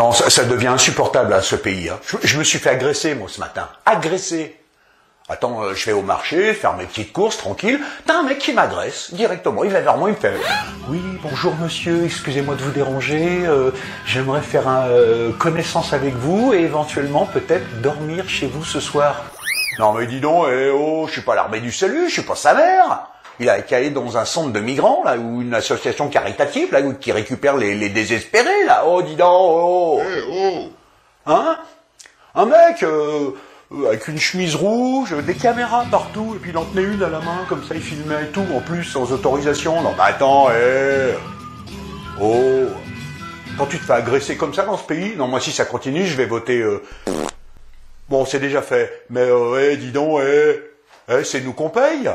Non, ça, devient insupportable à ce pays. hein. Je, je me suis fait agresser moi ce matin. Agresser. Attends, euh, je vais au marché, faire mes petites courses tranquille. T'as un mec qui m'agresse directement. Il va vers moi, il me fait Oui, bonjour monsieur, excusez-moi de vous déranger. euh, J'aimerais faire un, euh, connaissance avec vous et éventuellement peut-être dormir chez vous ce soir. Non mais dis donc, eh oh, je suis pas l'armée du salut, je suis pas sa mère. Il a qu'à aller dans un centre de migrants, là, ou une association caritative, là, où- qui récupère les, les désespérés, là. Oh, dis donc, oh. Eh oh. Hein? Un mec euh, avec une chemise rouge, des caméras partout, et puis il en tenait une à la main, comme ça il filmait et tout, en plus sans autorisation. Non, mais attends, eh. Oh. Quand tu te fais agresser comme ça dans ce pays, non, moi si ça continue, je vais voter... euh, Bon, c'est déjà fait, mais euh, eh, dis donc, eh, c'est nous qu'on paye